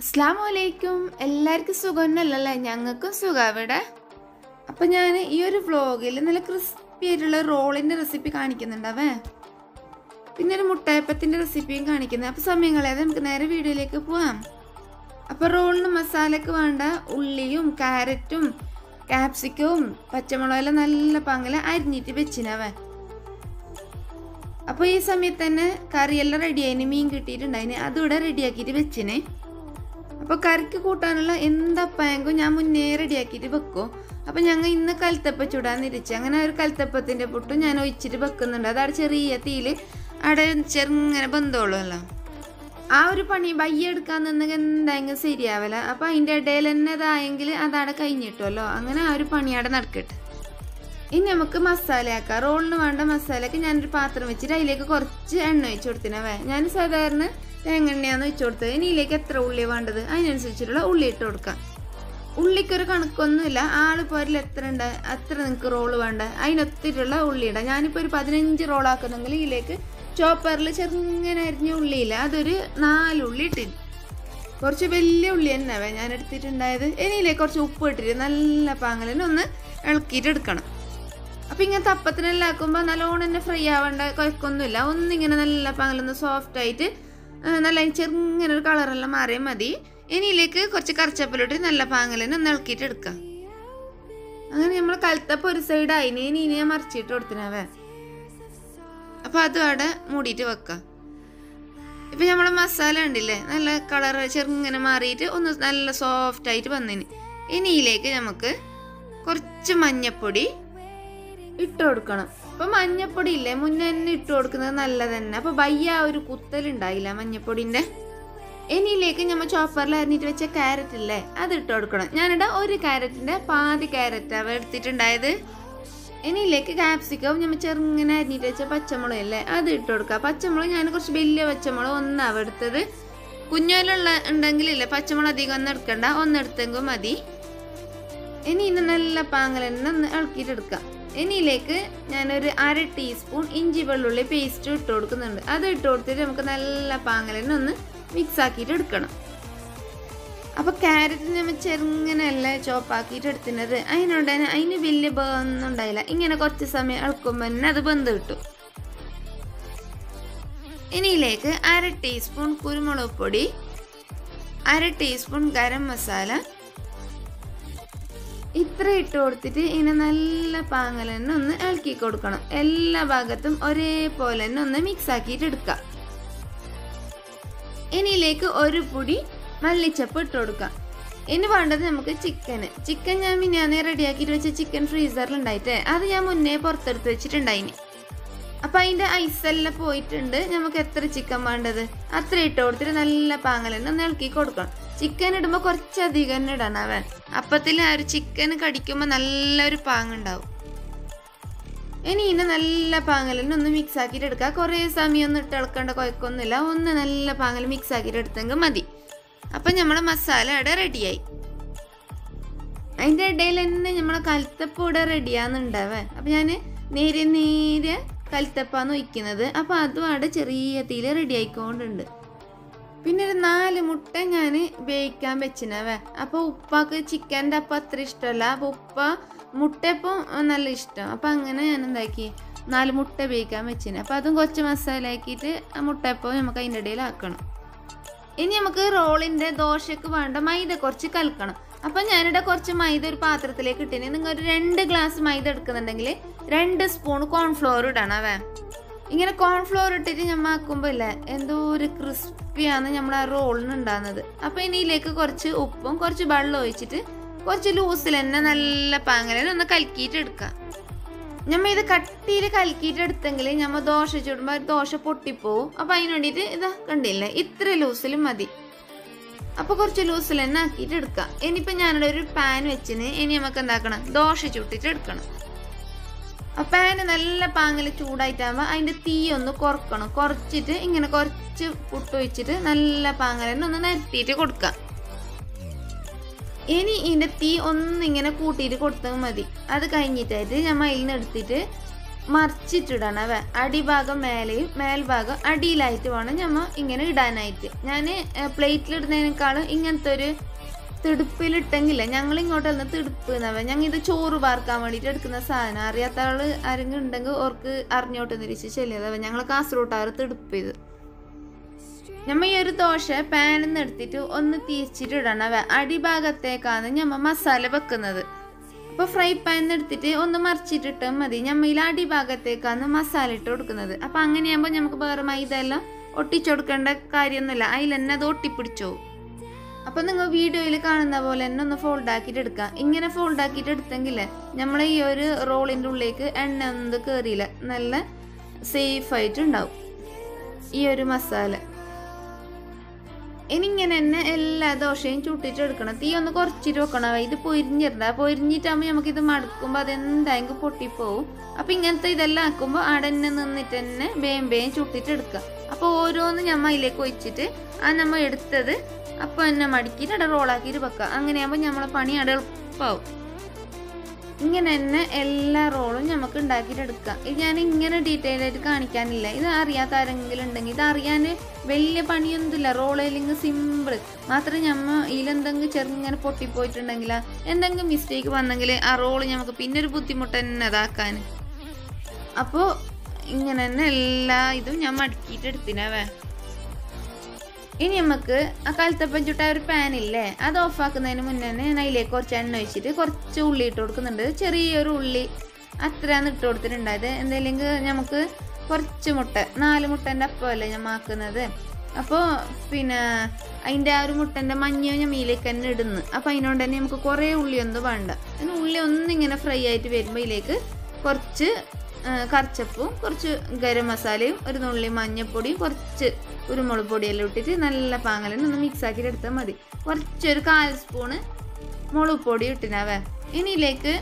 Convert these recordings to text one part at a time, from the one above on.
അസ്സാം വലൈക്കും എല്ലാവർക്കും സുഖമൊന്നുമല്ലല്ലേ? ഞങ്ങൾക്കും സുഖം ഇവിടെ അപ്പം ഞാൻ ഈ ഒരു വ്ലോഗിൽ നല്ല ക്രിസ്പി ആയിട്ടുള്ള റോളിന്റെ റെസിപ്പി കാണിക്കുന്നുണ്ടാവേ. പിന്നെ ഒരു മുട്ടയപ്പത്തിന്റെ റെസിപ്പിയും കാണിക്കുന്നത് അപ്പോൾ സമയം കളയാതെ നമുക്ക് നേരെ വീഡിയോയിലേക്ക് പോവാം. അപ്പോൾ റോളിന് മസാലയ്ക്ക് വേണ്ട. ഉള്ളിയും ക്യാരറ്റും ക്യാപ്സിക്കവും പച്ചമുളകെല്ലാം നല്ല പങ്കല അരിഞ്ഞിട്ട് വെച്ചിനവേ. അപ്പോൾ ഈ സമയത്ത് തന്നെ കറിയെല്ലാം റെഡിയായിന് മീൻ കിട്ടിയിട്ടുണ്ടായിന്. അതുകൂടെ റെഡിയാക്കിയിട്ട് വെച്ചിന്. അപ്പോൾ കറിക്ക് കൂട്ടാനുള്ള എന്താപ്പായെങ്കും ഞാൻ മുന്നേ റെഡിയാക്കിയിട്ട് വെക്കും. അപ്പോൾ ഞങ്ങൾ ഇന്ന് കൽത്തപ്പ ചൂടാന്നിരിച്ച് അങ്ങനെ ഒരു കൽത്തപ്പത്തിന്റെ പുട്ടും ഞാൻ ഒഴിച്ചിട്ട് വെക്കുന്നുണ്ട്. അതവിടെ ചെറിയ തീയിൽ അവിടെ ചെറുങ്ങനെ ബന്ധമുള്ളല്ലോ ആ ഒരു പണി ബയ്യ എടുക്കാൻ നിന്നെങ്കിൽ എന്തായെങ്കിലും ശരിയാവില്ല അപ്പോൾ അതിന്റെ ഇടയിൽ തന്നെ ഇതായെങ്കിൽ അതവിടെ കഴിഞ്ഞിട്ടുമല്ലോ അങ്ങനെ ആ ഒരു പണി അവിടെ നടക്കട്ടെ. ഇനി നമുക്ക് മസാലയാക്കാം റോളിന് വേണ്ട മസാലയൊക്കെ ഞാനൊരു പാത്രം വെച്ചിട്ട് അതിലേക്ക് കുറച്ച് എണ്ണ ഒഴിച്ചു കൊടുത്തിനവേ ഞാൻ സാധാരണ തേങ്ങ എണ്ണയാന്ന് ഒഴിച്ചു കൊടുത്തത്. ഇനി ഇതിലേക്ക് എത്ര ഉള്ളി വേണ്ടത്? അതിനനുസരിച്ചിട്ടുള്ള ഉള്ളി ഇട്ട് കൊടുക്കാം. ഉള്ളിക്കൊരു കണക്കൊന്നുമില്ല. ആൾ പോരിൽ എത്ര ഉണ്ട്? അത്ര നിങ്ങൾക്ക് റോൾ വേണ്ട. അതിനൊത്തിട്ടുള്ള ഉള്ളി ഇടാം ഞാനിപ്പോൾ ഒരു പതിനഞ്ച് റോളാക്കുന്നെങ്കിൽ ഇതിലേക്ക് ചോപ്പറിൽ ചെറുങ്ങനെ അരിഞ്ഞ ഉള്ളിയില്ല. അതൊരു നാല് ഉള്ളി ഇട്ടിന്. കുറച്ച് വലിയ ഉള്ളി തന്നെ ഞാൻ എടുത്തിട്ടുണ്ടായത്. ഇനിയിലേക്ക് കുറച്ച് ഉപ്പ് ഇട്ടിട്ട് നല്ല പാങ്ങലിനൊന്ന് ഇളക്കിയിട്ട് എടുക്കണം. അപ്പം ഇങ്ങനത്തെ അപ്പത്തിനെല്ലാം ആക്കുമ്പോൾ നല്ലോണം തന്നെ ഫ്രൈ ആവേണ്ട കുഴക്കൊന്നുമില്ല ഒന്നിങ്ങനെ നല്ല പകലൊന്ന് സോഫ്റ്റ് ആയിട്ട് നല്ല ചെറുങ്ങനെ ഒരു കളറെല്ലാം മാറിയാൽ മതി. ഇനിയിലേക്ക് കുറച്ച് കറിച്ചപ്പലോട്ട് നല്ല പാങ്ങലിന് ഒന്ന് ഇളക്കിയിട്ട് എടുക്കാം. അങ്ങനെ നമ്മൾ കലത്തപ്പം ഒരു സൈഡ് ഇനി ഇനി ഞാൻ മറിച്ചിട്ട് കൊടുത്തിനാവേ. അപ്പം അതും അവിടെ മൂടിയിട്ട് വെക്കാം. ഇപ്പം നമ്മളെ മസാല ഉണ്ടില്ലേ നല്ല കളർ ചെറുങ്ങനെ മാറിയിട്ട് ഒന്ന് നല്ല സോഫ്റ്റ് ആയിട്ട് വന്നിന്. ഇനിയിലേക്ക് നമുക്ക് കുറച്ച് മഞ്ഞപ്പൊടി ഇട്ട് കൊടുക്കണം. അപ്പൊ മഞ്ഞപ്പൊടി ഇല്ലേ? മുന്നേ തന്നെ ഇട്ട് കൊടുക്കുന്നത് നല്ലത് തന്നെ അപ്പൊ വയ്യ ഒരു ഒരു കുത്തലുണ്ടായില്ല മഞ്ഞപ്പൊടിന്റെ. ഇനിയിലേക്ക് നമ്മൾ ചോപ്പറിൽ അരിഞ്ഞിട്ട് വെച്ച ക്യാരറ്റ് ഇല്ലേ? അത് ഇട്ട് കൊടുക്കണം. ഞാനിവിടെ ഒരു ക്യാരറ്റിന്റെ പാതി ക്യാരറ്റാണ് എടുത്തിട്ടുണ്ടായത്. ഇനിയിലേക്ക് കാപ്സിക്കവും നമ്മൾ ചെറുങ്ങനെ അരിഞ്ഞിട്ട് വെച്ച പച്ചമുളക് ഇല്ലേ? അത് ഇട്ട് കൊടുക്കുക പച്ചമുളക് ഞാൻ കുറച്ച് വലിയ പച്ചമുളക് ഒന്നാണ് എടുത്തത്. കുഞ്ഞോലുള്ള ഉണ്ടെങ്കിലില്ലേ പച്ചമുളക് അധികം ഒന്നും എടുക്കണ്ട. ഒന്നെടുത്തെങ്കിൽ മതി. ഇനി ഇന്ന് നല്ല പാങ്ങലെണ്ണ ഒന്ന് ഇളക്കിയിട്ടെടുക്കാം ഇനിയിലേക്ക് ഞാനൊരു അര ടീസ്പൂൺ ഇഞ്ചി വെള്ളുള്ളി പേസ്റ്റ് ഇട്ട് കൊടുക്കുന്നുണ്ട്. അത് ഇട്ട് കൊടുത്തിട്ട് നമുക്ക് നല്ല പാങ്ങലിനെ ഒന്ന് മിക്സ് ആക്കിയിട്ട് എടുക്കണം. അപ്പോൾ ക്യാരറ്റ് നമ്മൾ ചെറുങ്ങനെയല്ല ചോപ്പാക്കിയിട്ട് എടുത്തിട്ട് അതിനോട് തന്നെ അതിന് വലിയ ബന്ധം ഉണ്ടായില്ല. ഇങ്ങനെ കുറച്ച് സമയം ഇളക്കുമ്പോൾ തന്നെ അത് ബന്ധം കിട്ടും. ഇനിയിലേക്ക് അര ടീസ്പൂൺ കുരുമുളക് പൊടി അര ടീസ്പൂൺ ഗരം മസാല ഇത്ര ഇട്ട് കൊടുത്തിട്ട് ഇങ്ങനെ നല്ല പാങ്ങൽ തന്നെ ഒന്ന് ഇളക്കി കൊടുക്കണം. എല്ലാ ഭാഗത്തും ഒരേപോലെ തന്നെ ഒന്ന് മിക്സ് ആക്കിയിട്ട് എടുക്കാം. ഇനിയിലേക്ക് ഒരു പൊടി മല്ലിച്ചപ്പ് ഇട്ട് കൊടുക്കാം. ഇനി വേണ്ടത് നമുക്ക് ചിക്കന് ചിക്കൻ ഞാൻ മിനിയാന്നേ റെഡിയാക്കിയിട്ട് വെച്ച ചിക്കൻ ഫ്രീസറിൽ ഉണ്ടായിട്ടേ അത് ഞാൻ മുന്നേ പുറത്തെടുത്ത് വെച്ചിട്ടുണ്ടായിന്. അപ്പം അതിന്റെ ഐസെല്ലാം പോയിട്ടുണ്ട്. നമുക്ക് എത്ര ചിക്കൻ വേണ്ടത്? അത്ര ഇട്ട് കൊടുത്തിട്ട് നല്ല പാങ്ങൽ തന്നെ ഒന്ന് ഇളക്കി കൊടുക്കണം. ചിക്കൻ ഇടുമ്പോൾ കുറച്ചധികം തന്നെ ഇടണം അവൻ. അപ്പത്തിൽ ആ ഒരു ചിക്കൻ കടിക്കുമ്പോൾ നല്ലൊരു പാങ്ങുണ്ടാവും. ഇനി ഇതിനെ നല്ല പാങ്ങലിന് ഒന്ന് മിക്സ് ആക്കിയിട്ട് എടുക്കുക കുറേ സമയം ഒന്നും ഇട്ട് ഇളക്കേണ്ട കുഴക്കമൊന്നുമില്ല ഒന്ന് നല്ല പാങ്ങൽ മിക്സ് ആക്കിയിട്ട് എടുത്തെങ്കിൽ മതി. അപ്പം നമ്മളെ മസാല ഇവിടെ റെഡിയായി അതിന്റെ ഇടയിൽ തന്നെ നമ്മളെ കൽത്തപ്പം ഇവിടെ റെഡിയാന്നുണ്ടാവേ അപ്പം ഞാൻ നേരെ നേരെ കൽത്തപ്പാന്ന് ഒഴിക്കുന്നത്. അപ്പോൾ അതും അവിടെ ചെറിയ തീയിൽ റെഡി ആയിക്കൊണ്ടുണ്ട്. പിന്നെ ഒരു നാല് മുട്ട ഞാൻ വേവിക്കാൻ വെച്ചിനവേ. അപ്പോൾ ഉപ്പാക്ക് ചിക്കന്റെ അപ്പം അത്ര ഇഷ്ടമല്ല. അപ്പോൾ ഉപ്പ മുട്ടയപ്പം നല്ല ഇഷ്ടം. അപ്പം അങ്ങനെ ഞാൻ എന്താക്കി? നാല് മുട്ട വേവിക്കാൻ വെച്ചിന്. അപ്പോൾ അതും കുറച്ച് മസാല ആക്കിയിട്ട് മുട്ടയപ്പം നമുക്ക് അതിന്റെ ഇടയിൽ ആക്കണം. ഇനി നമുക്ക് റോളിന്റെ ദോശയ്ക്ക് വേണ്ട മൈദ കുറച്ച് കലക്കണം. അപ്പം ഞാനിവിടെ കുറച്ച് മൈദ ഒരു പാത്രത്തിലേക്ക് ഇട്ടിന്. നിങ്ങൾ ഒരു രണ്ട് ഗ്ലാസ് മൈദ എടുക്കുന്നുണ്ടെങ്കിൽ രണ്ട് സ്പൂൺ കോൺഫ്ലോർ ഇടണം അവേ ഇങ്ങനെ കോൺഫ്ലോർ ഇട്ടിട്ട് ഞമ്മ ആക്കുമ്പോൾ ഇല്ലേ? എന്തോ ഒരു ക്രിസ്പിയാണ് നമ്മൾ ആ റോളിന് ഉണ്ടാകുന്നത്. അപ്പോൾ ഇനി ഇതിലേക്ക് കുറച്ച് ഉപ്പും കുറച്ച് വെള്ളം ഒഴിച്ചിട്ട് കുറച്ച് ലൂസിൽ തന്നെ നല്ല പാങ്ങലിൽ ഒന്ന് കലക്കിയിട്ട് എടുക്കാം. നമ്മൾ ഇത് കട്ടിയിൽ കലക്കിയിട്ട് എടുത്തെങ്കിൽ നമ്മൾ ദോശ ചുടുമ്പോൾ ദോശ പൊട്ടിപ്പോവും. അപ്പം അതിന് വേണ്ടിയിട്ട് ഇതാ കണ്ടില്ലേ ഇത്ര ലൂസിൽ മതി. അപ്പോൾ കുറച്ച് ലൂസിൽ തന്നെ ആക്കിയിട്ട് എടുക്കാം. ഇനിയിപ്പോൾ ഞാനിവിടെ ഒരു പാൻ വെച്ചിന് ഇനി നമുക്ക് എന്താക്കണം? ദോശ ചുട്ടിട്ട് എടുക്കണം. ആ പാന് നല്ല പാങ്ങിൽ ചൂടായിട്ടാകുമ്പോൾ അതിന്റെ തീ ഒന്ന് കുറക്കണം. കുറച്ചിട്ട് ഇങ്ങനെ കുറച്ച് പുട്ടൊഴിച്ചിട്ട് നല്ല പാങ്ങൽ തന്നെ ഒന്ന് നിരത്തിയിട്ട് കൊടുക്കാം. ഇനി ഇതിന്റെ തീ ഒന്നിങ്ങനെ കൂട്ടിയിട്ട് കൊടുത്താൽ മതി. അത് കഴിഞ്ഞിട്ടായിട്ട് ഞാൻ മയിൽ നിന്ന് എടുത്തിട്ട് മറിച്ചിട്ടിടണം അവ അടിഭാഗം മേലെയും മേൽഭാഗം അടിയിലായിട്ട് വേണം ഞമ്മ ഇങ്ങനെ ഇടാനായിട്ട്. ഞാൻ പ്ലേറ്റിലിടുന്നതിനേക്കാളും ഇങ്ങനത്തെ ഒരു തിടുപ്പിലിട്ടെങ്കിലേ ഞങ്ങൾ ഇങ്ങോട്ട് വന്ന് തിടുപ്പ് ഞങ്ങൾ ഇത് ചോറ് വാർക്കാൻ വേണ്ടിയിട്ട് എടുക്കുന്ന സാധനം. അറിയാത്ത ആൾ ആരെങ്കിലും ഉണ്ടെങ്കിൽ ഓർക്ക് അറിഞ്ഞോട്ട് തിരിച്ച് ശരിയതാവേ ഞങ്ങൾ കാസർഗോട്ടാറ് തിടുപ്പ് ചെയ്ത്. നമ്മ ഈ ഒരു ദോശ പാനിൽ നിന്ന് എടുത്തിട്ട് ഒന്ന് തിരിച്ചിട്ട് ഇടണവ വേ അടിഭാഗത്തേക്കാണ് ഞമ്മ മസാല വെക്കുന്നത്. അപ്പോൾ ഫ്രൈ പാനിൽ എടുത്തിട്ട് ഒന്ന് മറിച്ചിട്ടിട്ട് മതി. ഞമ്മയിൽ അടിഭാഗത്തേക്കാണ് മസാല ഇട്ട് കൊടുക്കുന്നത്. അപ്പോൾ അങ്ങനെയാകുമ്പോൾ നമുക്ക് വേറെ മൈദ എല്ലാം ഒട്ടിച്ചു കൊടുക്കേണ്ട കാര്യമൊന്നുമില്ല. അതിൽ തന്നെ അത് ഒട്ടിപ്പിടിച്ചോ അപ്പോൾ നിങ്ങൾ വീഡിയോയിൽ കാണുന്ന പോലെ തന്നെ ഒന്ന് ഫോൾഡ് ആക്കിയിട്ട് എടുക്കാം. ഇങ്ങനെ ഫോൾഡ് ആക്കിയിട്ട് എടുത്തെങ്കിൽ നമ്മൾ ഈ ഒരു റോളിന്റെ ഉള്ളിലേക്ക് എണ്ണ ഒന്നും കയറിയില്ല നല്ല സേഫ് ആയിട്ട് ഉണ്ടാവും ഈ ഒരു മസാല ഇനി ഇങ്ങനെ തന്നെ എല്ലാ ദോശയും ചുട്ടിട്ട് എടുക്കണം. തീ ഒന്ന് കുറച്ചിട്ട് വെക്കണം. ഇത് പൊരിഞ്ഞിരുന്ന പൊരിഞ്ഞിട്ടാകുമ്പോൾ നമുക്ക് ഇത് മടക്കുമ്പോൾ അതെന്തായെങ്കിലും പൊട്ടിപ്പോവും. അപ്പം ഇങ്ങനത്തെ ഇതെല്ലാം ആക്കുമ്പോൾ അവിടെ തന്നെ നിന്നിട്ട് തന്നെ വേം വേം ചുട്ടിട്ട് എടുക്കുക അപ്പോൾ ഓരോന്ന് ഞമ്മ അതിലേക്ക് ഒഴിച്ചിട്ട് ആ നമ്മൾ എടുത്തത് അപ്പോൾ എന്നെ മടക്കിയിട്ട് അവിടെ റോളാക്കിയിട്ട് വെക്കുക അങ്ങനെയാകുമ്പോൾ നമ്മളെ പണി അവിടെ എളുപ്പമാവും ഇങ്ങനെ തന്നെ എല്ലാ റോളും നമുക്ക് ഉണ്ടാക്കിയിട്ട് എടുക്കാം. ഇത് ഞാൻ ഇങ്ങനെ ഡീറ്റെയിൽ ആയിട്ട് കാണിക്കാനില്ല. ഇത് അറിയാത്ത ആരെങ്കിലും ഉണ്ടെങ്കിൽ ഇത് അറിയാൻ വലിയ പണിയൊന്നുമില്ല. റോളിലിങ് സിമ്പിൾ മാത്രം ഞമ്മ ഇതിലെന്തെങ്കിലും ചെറുങ്ങനെ പൊട്ടിപ്പോയിട്ടുണ്ടെങ്കിൽ എന്തെങ്കിലും മിസ്റ്റേക്ക് വന്നെങ്കിൽ ആ റോൾ നമുക്ക് പിന്നെ ഒരു ബുദ്ധിമുട്ട് തന്നെ അതാക്കാൻ അപ്പോൾ ഇങ്ങനെ തന്നെ എല്ലാ ഇതും ഞാൻ മടക്കിയിട്ട് എടുത്തിനാവേ ഇനി നമുക്ക് ആ കലത്തപ്പം ചുട്ട ഒരു പാനില്ലേ അത് ഓഫാക്കുന്നതിന് മുന്നേ തന്നെ ഞാൻ അതിലേക്ക് കുറച്ച് എണ്ണ ഒഴിച്ചിട്ട് കുറച്ച് ഉള്ളി ഇട്ട് കൊടുക്കുന്നുണ്ട്. ചെറിയൊരു ഉള്ളി അത്രയാണ് ഇട്ട് കൊടുത്തിട്ടുണ്ടായത് എന്തെങ്കിലും നമുക്ക് കുറച്ച് മുട്ട നാല് മുട്ടന്റെ അപ്പമല്ലേ ഞാൻ ആക്കുന്നത്. അപ്പോൾ പിന്നെ അതിന്റെ ആ ഒരു മുട്ടന്റെ മഞ്ഞ ഞാൻ മീലേക്ക് തന്നെ ഇടുന്നു. അപ്പോൾ അതിനോണ്ട് തന്നെ നമുക്ക് കുറേ ഉള്ളി ഉള്ളിയൊന്നും വേണ്ട. ഉള്ളി ഒന്നിങ്ങനെ ഫ്രൈ ആയിട്ട് വരുമ്പോൾ ഇതിലേക്ക് കുറച്ച് കറച്ചപ്പും കുറച്ച് ഗരം മസാലയും ഒരു നുള്ളി മഞ്ഞൾപ്പൊടിയും കുറച്ച് കുരുമുളക് പൊടിയെല്ലാം ഇട്ടിട്ട് നല്ല പാങ്ങലിന് ഒന്ന് മിക്സ് ആക്കിയിട്ട് എടുത്താൽ മതി. കുറച്ചൊരു കാൽ സ്പൂണ് മുളക് പൊടി ഇട്ടിനാവേ. ഇനിയിലേക്ക്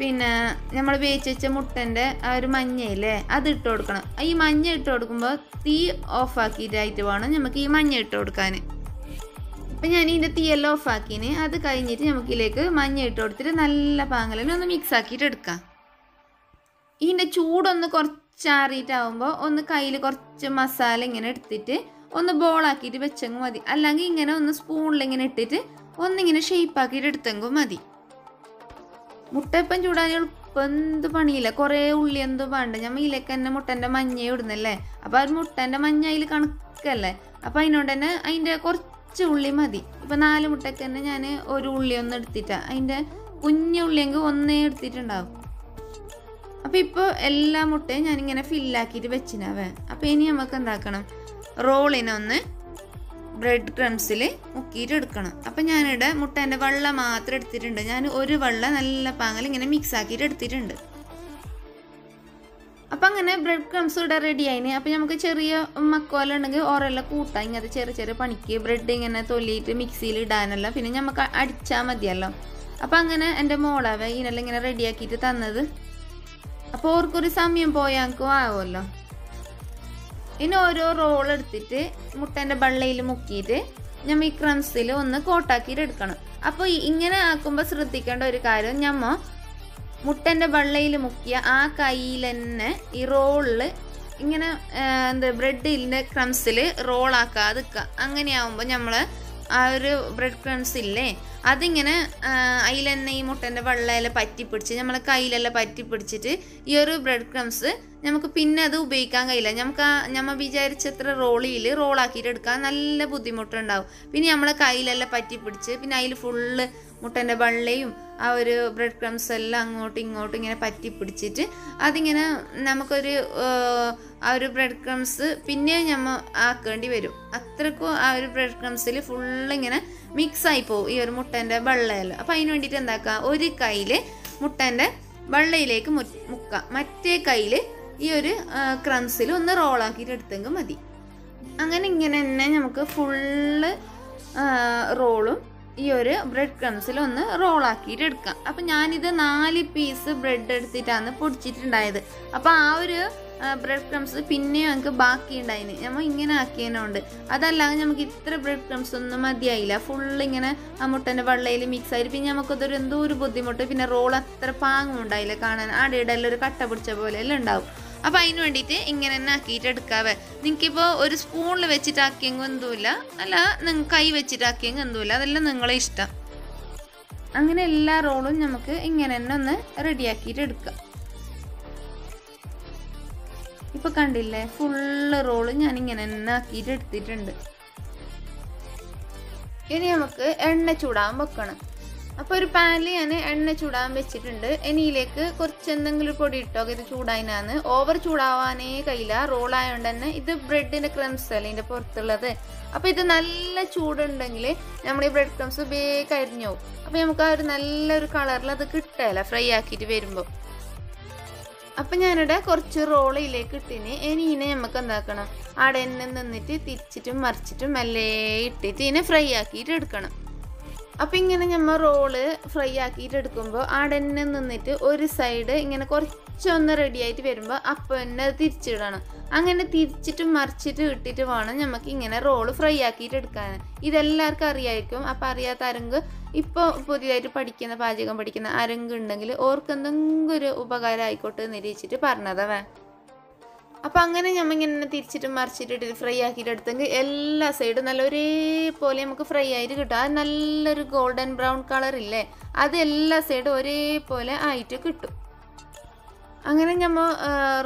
പിന്നെ നമ്മൾ വേവിച്ച് വെച്ച മുട്ടന്റെ ആ ഒരു മഞ്ഞയില്ലേ അത് ഇട്ട് കൊടുക്കണം. ഈ മഞ്ഞ ഇട്ട് കൊടുക്കുമ്പോൾ തീ ഓഫാക്കിയിട്ടായിട്ട് വേണം നമുക്ക് ഈ മഞ്ഞ ഇട്ട് കൊടുക്കാൻ അപ്പം ഞാൻ ഇതിന്റെ തീയെല്ലാം ഓഫാക്കിന് അത് കഴിഞ്ഞിട്ട് നമുക്കിലേക്ക് മഞ്ഞ ഇട്ട് കൊടുത്തിട്ട് നല്ല പാങ്ങലിന് ഒന്ന് മിക്സ് ആക്കിയിട്ട് എടുക്കാം. ഇതിന്റെ ചൂടൊന്ന് കുറച്ചാറിയിട്ടാവുമ്പോൾ ഒന്ന് കയ്യിൽ കുറച്ച് മസാല ഇങ്ങനെ എടുത്തിട്ട് ഒന്ന് ബോളാക്കിയിട്ട് വെച്ചെങ്കിൽ മതി. അല്ലെങ്കിൽ ഇങ്ങനെ ഒന്ന് സ്പൂണിൽ ഇങ്ങനെ ഇട്ടിട്ട് ഒന്നിങ്ങനെ ഷേപ്പാക്കിയിട്ട് എടുത്തെങ്കിൽ മതി. മുട്ടയപ്പം ചൂടാൻ എളുപ്പം എന്ത് പണിയില്ല. കുറേ ഉള്ളി എന്ത് വേണ്ട. ഞാൻ ഇതിലേക്ക് തന്നെ മുട്ടന്റെ മഞ്ഞ ഇടുന്നല്ലേ? അപ്പോൾ ആ മുട്ടന്റെ മഞ്ഞ അതിൽ കണക്കല്ലേ? അപ്പോൾ അതിനോട് തന്നെ അതിന്റെ കുറച്ച് ഉള്ളി മതി. ഇപ്പം നാല് മുട്ടയ്ക്ക് തന്നെ ഞാൻ ഒരു ഉള്ളി ഒന്ന് എടുത്തിട്ടാണ് അതിന്റെ കുഞ്ഞുള്ളിയെങ്കിൽ ഒന്നേ എടുത്തിട്ടുണ്ടാവും. അപ്പോൾ ഇപ്പോൾ എല്ലാ മുട്ടയും ഞാനിങ്ങനെ ഫില്ലാക്കിയിട്ട് വെച്ചിനാവേ. അപ്പോൾ ഇനി നമുക്ക് എന്താക്കണം? റോളിനൊന്ന് ബ്രെഡ് ക്രംസിൽ മുക്കിയിട്ട് എടുക്കണം. അപ്പം ഞാനിവിടെ മുട്ടേന്റെ വെള്ള മാത്രം എടുത്തിട്ടുണ്ട്. ഞാൻ ഒരു വെള്ള നല്ല പാങ്ങൽ ഇങ്ങനെ മിക്സ് ആക്കിയിട്ട് എടുത്തിട്ടുണ്ട്. അപ്പം അങ്ങനെ ബ്രെഡ് ക്രംസ് ഇവിടെ റെഡി ആയിന്. അപ്പം നമുക്ക് ചെറിയ മക്കോല ഉണ്ടെങ്കിൽ ഓരെല്ലാം കൂട്ടാം. ഇങ്ങനത്തെ ചെറിയ ചെറിയ പണിക്ക് ബ്രെഡ് ഇങ്ങനെ തൊല്ലിയിട്ട് മിക്സിയിൽ ഇടാനല്ല. പിന്നെ നമുക്ക് അടിച്ചാൽ മതിയല്ലോ. അപ്പം അങ്ങനെ എന്റെ മോളാവേ ഇതിനെല്ലാം ഇങ്ങനെ റെഡിയാക്കിയിട്ട് തന്നത്. അപ്പോൾ ഓർക്കൊരു സമയം പോയാൽ നമുക്ക് ആവുമല്ലോ. ഇനി ഓരോ റോൾ എടുത്തിട്ട് മുട്ടന്റെ ബള്ളയിൽ മുക്കിയിട്ട് ഞമ്മ ഈ ക്രംസിൽ ഒന്ന് കോട്ടാക്കിയിട്ട് എടുക്കണം അപ്പോൾ ഇങ്ങനെ ആക്കുമ്പോൾ ശ്രദ്ധിക്കേണ്ട ഒരു കാര്യം ഞമ്മ മുട്ടന്റെ ബള്ളയിൽ മുക്കിയ ആ കയ്യിൽ തന്നെ ഈ റോളിൽ ഇങ്ങനെ എന്താ ബ്രെഡിന്റെ ക്രംസിൽ റോളാക്കാതെ നിൽക്കുക അങ്ങനെയാവുമ്പോൾ നമ്മൾ ആ ഒരു ബ്രെഡ് ക്രംസ് ഇല്ലേ അതിങ്ങനെ അതിൽ ഈ മുട്ടന്റെ വെള്ളയിൽ പറ്റി പിടിച്ച് നമ്മളെ കയ്യിലെല്ലാം പറ്റി പിടിച്ചിട്ട് ഈ ഒരു ബ്രെഡ് ക്രംസ് നമുക്ക് പിന്നെ അത് ഉപയോഗിക്കാൻ കഴിയില്ല. നമുക്ക് നമ്മൾ വിചാരിച്ചത്ര റോളിയിൽ റോളാക്കിയിട്ട് എടുക്കാൻ നല്ല ബുദ്ധിമുട്ടുണ്ടാവും. പിന്നെ നമ്മളെ കയ്യിലെല്ലാം പറ്റി പിടിച്ച് പിന്നെ അതിൽ ഫുള്ള് മുട്ടന്റെ വെള്ളയും ആ ഒരു ബ്രെഡ് ക്രംസ് എല്ലാം അങ്ങോട്ടും ഇങ്ങോട്ടും ഇങ്ങനെ പറ്റി പിടിച്ചിട്ട് അതിങ്ങനെ നമുക്കൊരു ആ ഒരു ബ്രെഡ് ക്രംസ് പിന്നെ നമ്മൾ ആക്കേണ്ടി വരും. അത്രക്കും ആ ഒരു ബ്രെഡ് ക്രംസിൽ ഫുള്ള് ഇങ്ങനെ മിക്സ് ആയി പോകും ഈ ഒരു മുട്ടന്റെ വെള്ളയെല്ലാം. അപ്പോൾ അതിന് വേണ്ടിയിട്ട് എന്താക്കുക ഒരു കയ്യിൽ മുട്ടന്റെ വെള്ളയിലേക്ക് മുക്കുക മറ്റേ കയ്യിൽ ഈ ഒരു ക്രംസിൽ ഒന്ന് റോളാക്കിയിട്ട് എടുത്തെങ്കിൽ മതി. അങ്ങനെ ഇങ്ങനെ തന്നെ നമുക്ക് ഫുള്ള് റോളും ഈ ഒരു ബ്രെഡ് ക്രംസിൽ ഒന്ന് റോളാക്കിയിട്ട് എടുക്കാം. അപ്പം ഞാനിത് നാല് പീസ് ബ്രെഡ് എടുത്തിട്ടാണ് പൊടിച്ചിട്ടുണ്ടായത്. അപ്പോൾ ആ ഒരു ബ്രെഡ് ക്രംസ് പിന്നെ ഞങ്ങൾക്ക് ബാക്കി ഉണ്ടായിന് നമ്മൾ ഇങ്ങനെ ആക്കിയതിനുണ്ട്. അതല്ലാതെ നമുക്ക് ഇത്ര ബ്രെഡ് ക്രംസ് ഒന്നും മതിയായില്ല. ഫുള്ള് ഇങ്ങനെ ആ മുട്ടന്റെ വെള്ളയിൽ മിക്സ് ആയിട്ട് പിന്നെ നമുക്കതൊരു എന്തോ ഒരു ബുദ്ധിമുട്ട്. പിന്നെ റോൾ അത്ര പാങ്ങും ഉണ്ടായില്ല കാണാൻ. ആടെ ഇടയിൽ ഒരു കട്ട പിടിച്ച പോലെ എല്ലാം ഉണ്ടാവും. അപ്പോൾ അതിന് വേണ്ടിയിട്ട് ഇങ്ങനെ തന്നെ ആക്കിയിട്ട് എടുക്കാവേ. നിങ്ങൾക്കിപ്പോൾ ഒരു സ്പൂണിൽ വെച്ചിട്ടാക്കിയെങ്കിൽ എന്തുമില്ല അല്ല നിങ്ങൾ കൈ വെച്ചിട്ടാക്കിയെങ്കിൽ എന്തുമില്ല അതെല്ലാം നിങ്ങളെ ഇഷ്ടം. അങ്ങനെ എല്ലാ റോളും നമുക്ക് ഇങ്ങനെ തന്നെ ഒന്ന് റെഡിയാക്കിയിട്ട് എടുക്കാം. ഇപ്പൊ കണ്ടില്ലേ ഫുള്ള് റോൾ ഞാൻ ഇങ്ങനെ തന്നെ ആക്കിയിട്ട് എടുത്തിട്ടുണ്ട്. ഇനി നമുക്ക് എണ്ണ ചൂടാൻ വെക്കണം. അപ്പോൾ ഒരു പാനിൽ ഞാൻ എണ്ണ ചൂടാൻ വെച്ചിട്ടുണ്ട്. എനിയിലേക്ക് കുറച്ച് എന്തെങ്കിലും പൊടി ഇട്ടോ? ഇത് ചൂടായിനാന്ന്. ഓവർ ചൂടാവാനേ കയ്യില്ല റോൾ ആയതുകൊണ്ട് തന്നെ ഇത് ബ്രെഡിന്റെ ക്രംസ് അല്ലേ ഇതിന്റെ പുറത്തുള്ളത്? അപ്പോൾ ഇത് നല്ല ചൂടുണ്ടെങ്കിൽ നമ്മൾ ഈ ബ്രെഡ് ക്രംസ് വേഗം അരിഞ്ഞു പോകും. അപ്പോൾ നമുക്ക് ആ ഒരു നല്ലൊരു കളറിൽ അത് കിട്ടുകയല്ല ഫ്രൈ ആക്കിയിട്ട് വരുമ്പോൾ അപ്പം ഞാനിവിടെ കുറച്ച് റോളിലേക്ക് ഇട്ടിന്. ഇനി ഇതിനെ നമുക്ക് എന്താക്കണം? അവിടെ നിന്നിട്ട് തിരിച്ചിട്ടും മറിച്ചിട്ടും മെല്ലെ ഇട്ടിട്ട് ഇതിനെ ഫ്രൈ ആക്കിയിട്ട് എടുക്കണം. അപ്പം ഇങ്ങനെ നമ്മൾ റോൾ ഫ്രൈ ആക്കിയിട്ട് എടുക്കുമ്പോൾ അവിടെ തന്നെ നിന്നിട്ട് ഒരു സൈഡ് ഇങ്ങനെ കുറച്ചൊന്ന് റെഡി ആയിട്ട് വരുമ്പോൾ അപ്പം തന്നെ തിരിച്ചിടണം. അങ്ങനെ തിരിച്ചിട്ട് മറിച്ചിട്ട് ഇട്ടിട്ട് വേണം നമുക്ക് ഇങ്ങനെ റോൾ ഫ്രൈ ആക്കിയിട്ട് എടുക്കാൻ. ഇതെല്ലാവർക്കും അറിയായിരിക്കും. അപ്പം അറിയാത്ത ആരെങ്കിലും ഇപ്പോൾ പുതിയതായിട്ട് പഠിക്കുന്ന പാചകം പഠിക്കുന്ന ആരെങ്കിലും ഉണ്ടെങ്കിൽ ഓർക്കെന്തെങ്കിലും ഒരു ഉപകാരം ആയിക്കോട്ടെ എന്ന് നിരീക്ഷിച്ചിട്ട് പറഞ്ഞതവേ അപ്പം അങ്ങനെ ഞമ്മ ഇങ്ങനെ തിരിച്ചിട്ട് മറിച്ചിട്ടിട്ട് ഫ്രൈ ആക്കിയിട്ട് എടുത്തെങ്കിൽ എല്ലാ സൈഡും നല്ല ഒരേപോലെ നമുക്ക് ഫ്രൈ ആയിട്ട് കിട്ടും. അത് നല്ലൊരു ഗോൾഡൻ ബ്രൗൺ കളർ ഇല്ലേ? അത് എല്ലാ സൈഡും ഒരേപോലെ ആയിട്ട് കിട്ടും. അങ്ങനെ ഞമ്മ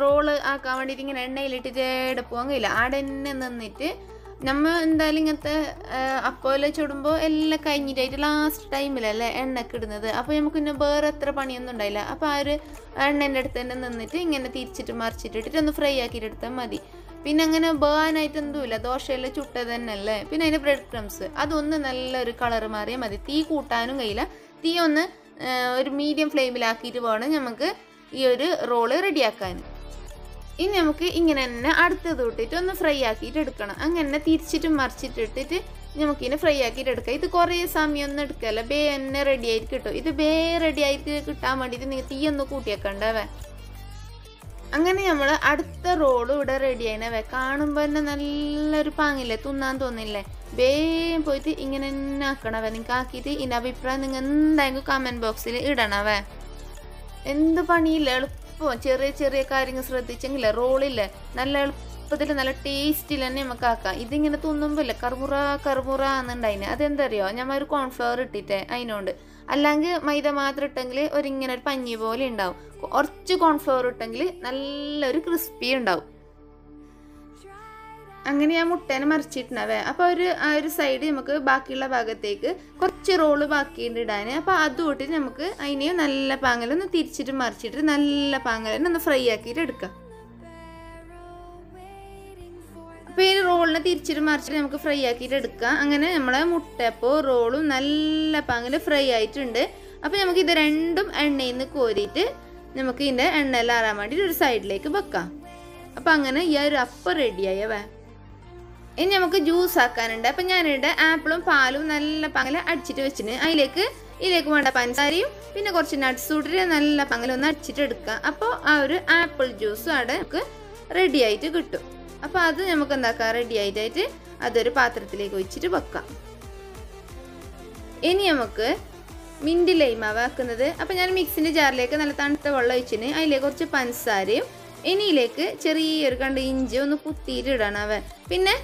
റോൾ ആക്കാൻ വേണ്ടിയിട്ട് ഇങ്ങനെ എണ്ണയിലിട്ട് ചേടെ പോകാൻ ആടെ തന്നെ നിന്നിട്ട് നമ്മ എന്തായാലും ഇങ്ങനത്തെ അപ്പോലെ ചുടുമ്പോൾ എല്ലാം കഴിഞ്ഞിട്ടായിട്ട് ലാസ്റ്റ് ടൈമിലല്ലേ എണ്ണക്ക് ഇടുന്നത്. അപ്പോൾ നമുക്ക് പിന്നെ വേറെ എത്ര പണിയൊന്നും ഉണ്ടായില്ല. അപ്പോൾ ആ ഒരു എണ്ണേന്റെ അടുത്ത് തന്നെ നിന്നിട്ട് ഇങ്ങനെ തിരിച്ചിട്ട് മറിച്ചിട്ടിട്ട് ഒന്ന് ഫ്രൈ ആക്കിയിട്ട് എടുത്താൽ മതി. പിന്നെ അങ്ങനെ ബേണായിട്ട് എന്തുമില്ല ദോശയെല്ലാം ചുട്ടത് തന്നെയല്ലേ പിന്നെ അതിന്റെ ബ്രെഡ് ക്രംസ് അതൊന്ന് നല്ലൊരു കളർ മാറിയാൽ മതി. തീ കൂട്ടാനും കഴിയില്ല. തീ ഒന്ന് ഒരു മീഡിയം ഫ്ലെയിമിലാക്കിയിട്ട് വേണം നമുക്ക് ഈ ഒരു റോൾ റെഡിയാക്കാൻ ഇനി നമുക്ക് ഇങ്ങനെ തന്നെ അടുത്തത് ഇട്ടിട്ട് ഒന്ന് ഫ്രൈ ആക്കിയിട്ട് എടുക്കണം. അങ്ങനെ തിരിച്ചിട്ട് മറിച്ചിട്ട് ഇട്ടിട്ട് നമുക്കിതിനെ ഫ്രൈ ആക്കിയിട്ട് എടുക്കാം. ഇത് കുറേ സമയം ഒന്നും എടുക്കല്ല. ബേ തന്നെ റെഡി ആയിട്ട് കിട്ടും. ഇത് ബേ റെഡി ആയിട്ട് കിട്ടാൻ വേണ്ടിയിട്ട് നിങ്ങൾ തീ ഒന്ന് കൂട്ടിയേക്കണ്ടവേ അങ്ങനെ നമ്മൾ അടുത്ത റോൾ ഇവിടെ റെഡി ആയിനവേ കാണുമ്പോൾ തന്നെ നല്ലൊരു പാങ്ങില്ലേ? തിന്നാൻ തോന്നില്ലേ? വേഗം പോയിട്ട് ഇങ്ങനെ തന്നെ ആക്കണവേ നിങ്ങൾക്ക് ആക്കിയിട്ട് ഇതിന്റെ അഭിപ്രായം നിങ്ങൾ എന്തായാലും കമന്റ് ബോക്സിൽ ഇടണവേ എന്ത് പണിയില്ല? എളുപ്പം ചെറിയ ചെറിയ കാര്യങ്ങൾ ശ്രദ്ധിച്ചെങ്കിലേ റോളില്ലേ നല്ല എളുപ്പത്തിൽ നല്ല ടേസ്റ്റിൽ തന്നെ നമുക്ക് ആക്കാം. ഇതിങ്ങനെ തിന്നുമ്പോൾ ഇല്ലേ കറുമുറ കറുമുറ എന്നുണ്ടായിന്. അതെന്താ അറിയോ ഞാൻ ഒരു കോൺഫ്ലവർ ഇട്ടിട്ടേ അതിനോണ്ട് അല്ലെങ്കിൽ മൈദ മാത്രം ഇട്ടെങ്കിൽ ഒരു ഇങ്ങനെ ഒരു പഞ്ഞി പോലെ ഉണ്ടാവും. കുറച്ച് കോൺഫ്ലവർ ഇട്ടെങ്കിൽ നല്ലൊരു ക്രിസ്പി ഉണ്ടാവും. അങ്ങനെ ഞാൻ മുട്ടേനെ മറിച്ചിട്ടുണ്ടാവേ. അപ്പോൾ ഒരു ആ ഒരു സൈഡ് നമുക്ക് ബാക്കിയുള്ള ഭാഗത്തേക്ക് കുറച്ച് റോൾ ബാക്കിയുണ്ട് ഇടാൻ അപ്പോൾ അതും ഇട്ടിട്ട് നമുക്ക് അതിനെ നല്ല പാങ്ങലൊന്ന് തിരിച്ചിട്ട് മറിച്ചിട്ട് നല്ല പാങ്ങലൊന്ന് ഒന്ന് ഫ്രൈ ആക്കിയിട്ട് എടുക്കാം. അപ്പോൾ ഈ റോളിനെ തിരിച്ചിട്ട് മറിച്ചിട്ട് നമുക്ക് ഫ്രൈ ആക്കിയിട്ട് എടുക്കാം. അങ്ങനെ നമ്മളെ മുട്ടയപ്പോൾ റോളും നല്ല പാങ്ങൽ ഫ്രൈ ആയിട്ടുണ്ട്. അപ്പോൾ നമുക്ക് ഇത് രണ്ടും എണ്ണയിൽ നിന്ന് കോരിയിട്ട് നമുക്ക് ഇതിന്റെ എണ്ണയിലാറാൻ വേണ്ടിയിട്ട് ഒരു സൈഡിലേക്ക് വെക്കാം. അപ്പോൾ അങ്ങനെ ഈ ഒരു അപ്പം റെഡിയായവേ ഇനി നമുക്ക് ജ്യൂസ് ആക്കാനുണ്ട്. അപ്പം ഞാനിവിടെ ആപ്പിളും പാലും നല്ല പങ്കല അടിച്ചിട്ട് വെച്ചിന് അതിലേക്ക് ഇതിലേക്ക് വേണ്ട പഞ്ചസാരയും പിന്നെ കുറച്ച് നട്ട്സ് ഊട്ടിൽ നല്ല പങ്കലൊന്ന് അടിച്ചിട്ട് എടുക്കുക. അപ്പോൾ ആ ഒരു ആപ്പിൾ ജ്യൂസും അവിടെ നമുക്ക് റെഡി ആയിട്ട് കിട്ടും. അപ്പോൾ അത് നമുക്ക് എന്താക്കാം? റെഡി ആയിട്ടായിട്ട് അതൊരു പാത്രത്തിലേക്ക് ഒഴിച്ചിട്ട് വെക്കാം. ഇനി നമുക്ക് മിന്റ് ലൈമാവ് ആക്കുന്നത് അപ്പം ഞാൻ മിക്സിന്റെ ജാറിലേക്ക് നല്ല തണുത്ത വെള്ളം ഒഴിച്ചിന് അതിലേക്ക് കുറച്ച് പഞ്ചസാരയും ഇനിയിലേക്ക് ചെറിയൊരു കണ്ട് ഇഞ്ചി ഒന്ന് കുത്തിയിട്ട് ഇടണം അവ പിന്നെ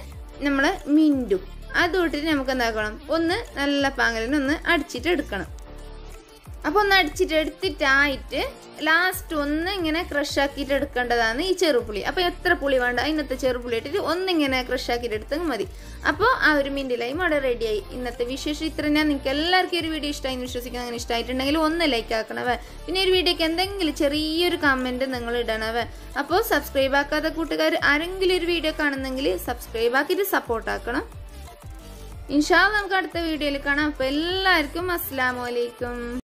നമ്മൾ മിന്റും. അതും നമുക്ക് എന്താക്കണം ഒന്ന് നല്ല പാങ്ങലിനൊന്ന് അടിച്ചിട്ട് എടുക്കണം അപ്പോൾ ഒന്ന് അടിച്ചിട്ട് എടുത്തിട്ടായിട്ട് ലാസ്റ്റ് ഒന്ന് ഇങ്ങനെ ക്രഷ് ആക്കിയിട്ട് എടുക്കേണ്ടതാണ് ഈ ചെറുപുളി അപ്പോൾ എത്ര പുളി വേണ്ട? ഇന്നത്തെ ചെറുപുളി ഇട്ടിട്ട് ഒന്നിങ്ങനെ ക്രഷ് ആക്കിയിട്ട് എടുത്തെങ്കിൽ മതി. അപ്പോൾ ആ ഒരു മിന്റ് ലൈം അവിടെ റെഡിയായി ഇന്നത്തെ വിശേഷം ഇത്ര. ഞാൻ നിങ്ങൾക്ക് എല്ലാവർക്കും ഒരു വീഡിയോ ഇഷ്ടമായി വിശ്വസിക്കുന്നു. അങ്ങനെ ഇഷ്ടമായിട്ടുണ്ടെങ്കിൽ ഒന്ന് ലൈക്ക് ആക്കണവേ. പിന്നെ ഒരു വീഡിയോക്ക് എന്തെങ്കിലും ചെറിയൊരു കമന്റ് നിങ്ങൾ ഇടണവേ. അപ്പോൾ സബ്സ്ക്രൈബ് ആക്കാത്ത കൂട്ടുകാർ ആരെങ്കിലും ഒരു വീഡിയോ കാണുന്നെങ്കിൽ സബ്സ്ക്രൈബ് ആക്കിയിട്ട് സപ്പോർട്ട് ആക്കണം. ഇൻഷാ നമുക്ക് അടുത്ത വീഡിയോയിൽ കാണാം. അപ്പോൾ എല്ലാവർക്കും അസ്സാം വലൈക്കും